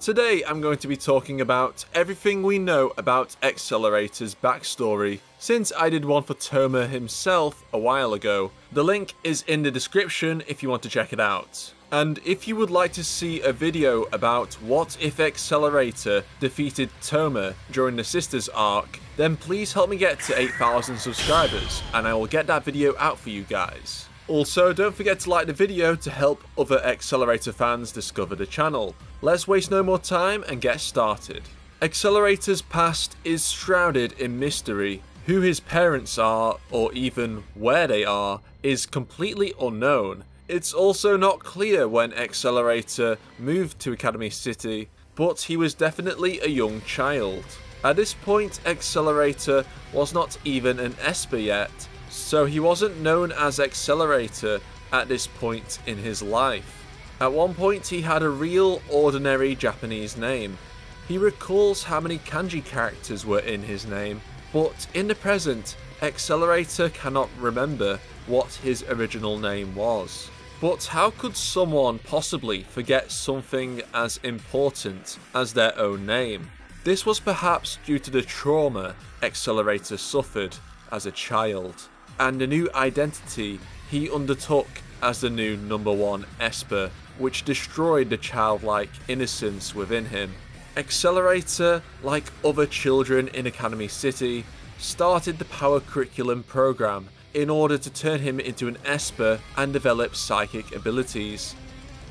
Today I'm going to be talking about everything we know about Accelerator's backstory, since I did one for Touma himself a while ago. The link is in the description if you want to check it out. And if you would like to see a video about what if Accelerator defeated Touma during the Sisters arc, then please help me get to 8,000 subscribers and I will get that video out for you guys. Also, don't forget to like the video to help other Accelerator fans discover the channel. Let's waste no more time and get started. Accelerator's past is shrouded in mystery. Who his parents are, or even where they are, is completely unknown. It's also not clear when Accelerator moved to Academy City, but he was definitely a young child. At this point, Accelerator was not even an Esper yet, so he wasn't known as Accelerator at this point in his life. At one point he had a real ordinary Japanese name. He recalls how many kanji characters were in his name, but in the present, Accelerator cannot remember what his original name was. But how could someone possibly forget something as important as their own name? This was perhaps due to the trauma Accelerator suffered as a child and the new identity he undertook as the new number one Esper, which destroyed the childlike innocence within him. Accelerator, like other children in Academy City, started the Power Curriculum program in order to turn him into an Esper and develop psychic abilities.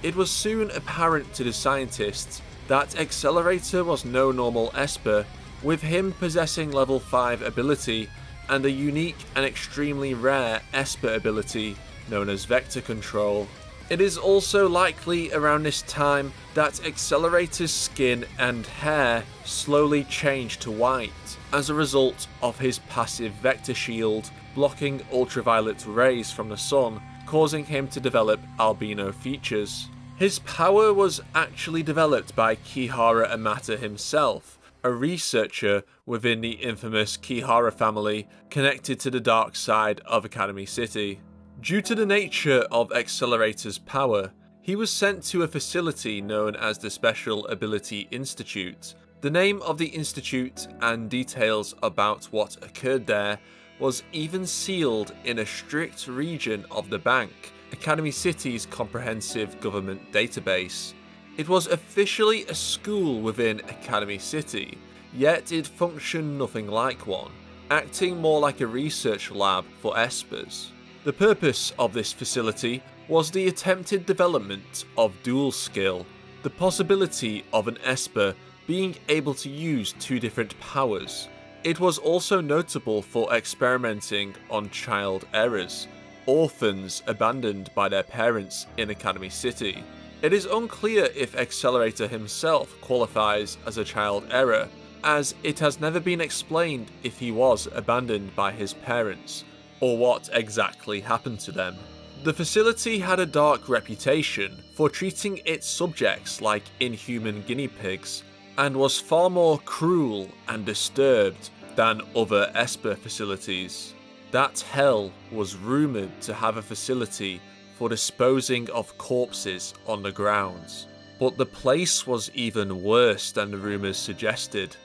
It was soon apparent to the scientists that Accelerator was no normal Esper, with him possessing level 5 ability and a unique and extremely rare Esper ability known as Vector Control. It is also likely around this time that Accelerator's skin and hair slowly changed to white as a result of his passive Vector Shield blocking ultraviolet rays from the sun, causing him to develop albino features. His power was actually developed by Kihara Amata himself, a researcher within the infamous Kihara family connected to the dark side of Academy City. Due to the nature of Accelerator's power, he was sent to a facility known as the Special Ability Institute. The name of the institute and details about what occurred there was even sealed in a strict region of the bank, Academy City's comprehensive government database. It was officially a school within Academy City, yet it functioned nothing like one, acting more like a research lab for Espers. The purpose of this facility was the attempted development of dual skill, the possibility of an Esper being able to use two different powers. It was also notable for experimenting on child errors, orphans abandoned by their parents in Academy City, it is unclear if Accelerator himself qualifies as a child error, as it has never been explained if he was abandoned by his parents, or what exactly happened to them. The facility had a dark reputation for treating its subjects like inhuman guinea pigs, and was far more cruel and disturbed than other Esper facilities. That hell was rumoured to have a facility for disposing of corpses on the grounds. But the place was even worse than the rumours suggested.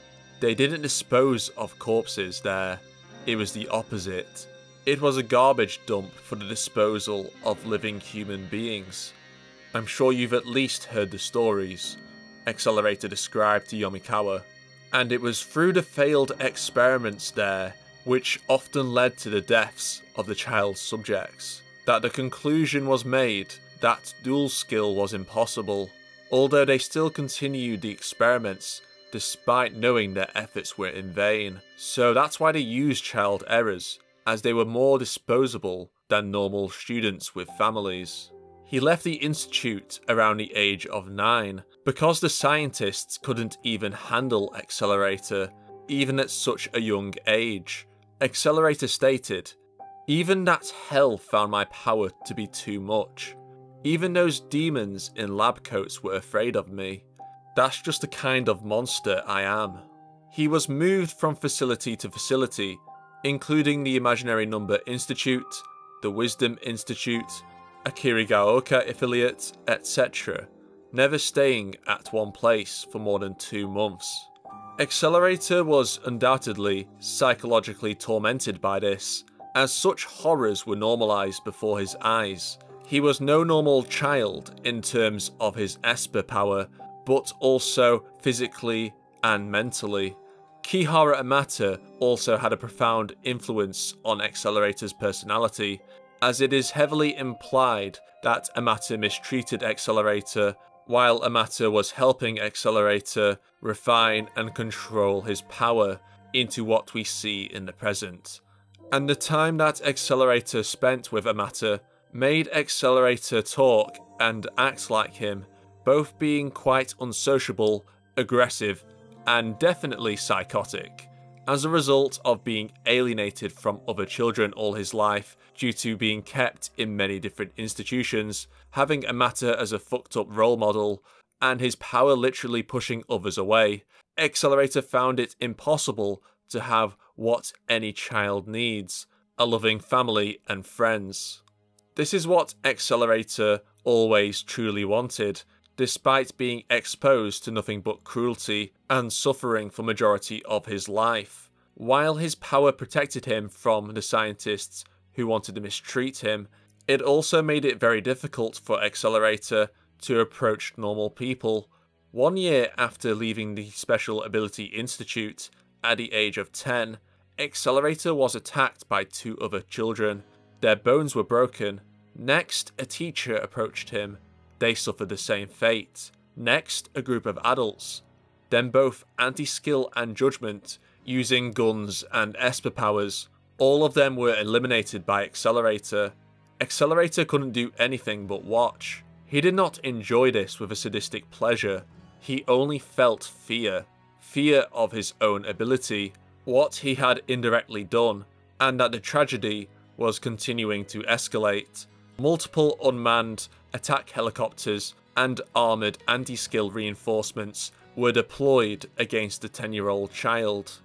They didn't dispose of corpses there, it was the opposite. It was a garbage dump for the disposal of living human beings. I'm sure you've at least heard the stories, Accelerator described to Yomikawa. And it was through the failed experiments there which often led to the deaths of the child's subjects that the conclusion was made that dual skill was impossible, although they still continued the experiments despite knowing their efforts were in vain. So that's why they used child errors, as they were more disposable than normal students with families. He left the institute around the age of 9 because the scientists couldn't even handle Accelerator, even at such a young age. Accelerator stated, even that hell found my power to be too much. Even those demons in lab coats were afraid of me. That's just the kind of monster I am. He was moved from facility to facility, including the Imaginary Number Institute, the Wisdom Institute, a Kirigaoka affiliate, etc. never staying at one place for more than two months. Accelerator was undoubtedly psychologically tormented by this, as such horrors were normalised before his eyes. He was no normal child in terms of his Esper power, but also physically and mentally. Kihara Amata also had a profound influence on Accelerator's personality, as it is heavily implied that Amata mistreated Accelerator while Amata was helping Accelerator refine and control his power into what we see in the present. And the time that Accelerator spent with Amata made Accelerator talk and act like him, both being quite unsociable, aggressive, and definitely psychotic. As a result of being alienated from other children all his life due to being kept in many different institutions, having Amata as a fucked up role model, and his power literally pushing others away, Accelerator found it impossible to have what any child needs a loving family and friends. This is what Accelerator always truly wanted, despite being exposed to nothing but cruelty and suffering for majority of his life. While his power protected him from the scientists who wanted to mistreat him, it also made it very difficult for Accelerator to approach normal people. One year after leaving the Special Ability Institute, at the age of 10, Accelerator was attacked by two other children. Their bones were broken. Next, a teacher approached him they suffered the same fate. Next, a group of adults. Then both anti-skill and judgment, using guns and Esper powers. All of them were eliminated by Accelerator. Accelerator couldn't do anything but watch. He did not enjoy this with a sadistic pleasure. He only felt fear. Fear of his own ability, what he had indirectly done, and that the tragedy was continuing to escalate. Multiple unmanned attack helicopters and armoured anti-skill reinforcements were deployed against the 10-year-old child.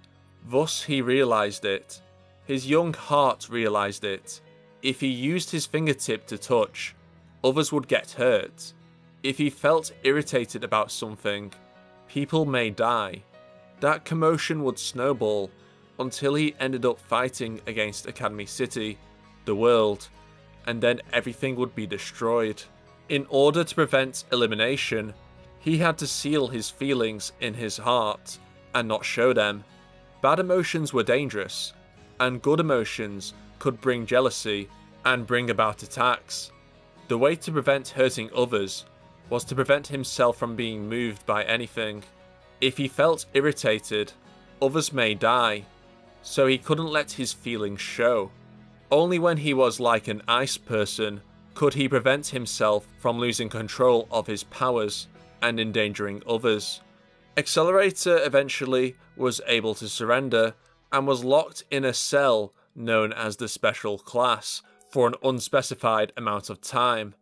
Thus he realised it. His young heart realised it. If he used his fingertip to touch, others would get hurt. If he felt irritated about something, people may die. That commotion would snowball until he ended up fighting against Academy City, the world, and then everything would be destroyed. In order to prevent elimination, he had to seal his feelings in his heart and not show them. Bad emotions were dangerous, and good emotions could bring jealousy and bring about attacks. The way to prevent hurting others was to prevent himself from being moved by anything. If he felt irritated, others may die, so he couldn't let his feelings show. Only when he was like an ice person could he prevent himself from losing control of his powers and endangering others. Accelerator eventually was able to surrender and was locked in a cell known as the Special Class for an unspecified amount of time.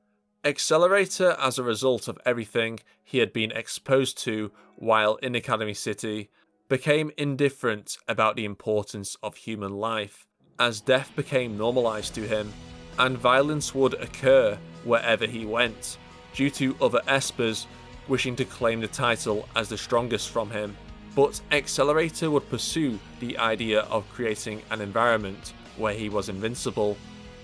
Accelerator, as a result of everything he had been exposed to while in Academy City, became indifferent about the importance of human life, as death became normalized to him and violence would occur wherever he went, due to other Espers wishing to claim the title as the strongest from him. But Accelerator would pursue the idea of creating an environment where he was invincible,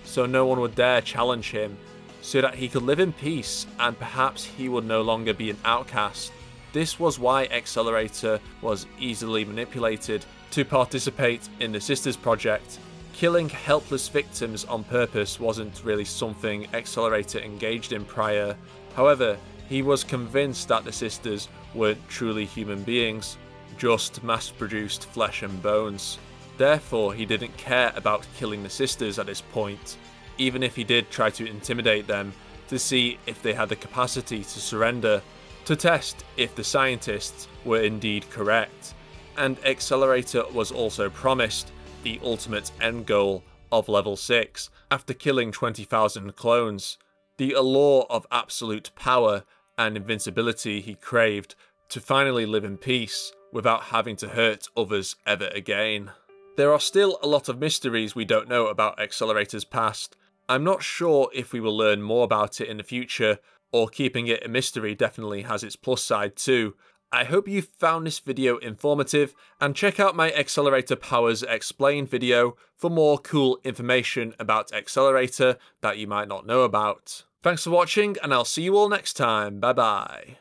so no one would dare challenge him, so that he could live in peace and perhaps he would no longer be an outcast. This was why Accelerator was easily manipulated to participate in the Sisters Project Killing helpless victims on purpose wasn't really something Accelerator engaged in prior. However, he was convinced that the sisters weren't truly human beings, just mass-produced flesh and bones. Therefore, he didn't care about killing the sisters at this point, even if he did try to intimidate them to see if they had the capacity to surrender, to test if the scientists were indeed correct. And Accelerator was also promised the ultimate end goal of level 6 after killing 20,000 clones, the allure of absolute power and invincibility he craved to finally live in peace without having to hurt others ever again. There are still a lot of mysteries we don't know about Accelerator's past. I'm not sure if we will learn more about it in the future, or keeping it a mystery definitely has its plus side too. I hope you found this video informative and check out my Accelerator Powers Explained video for more cool information about Accelerator that you might not know about. Thanks for watching and I'll see you all next time. Bye bye.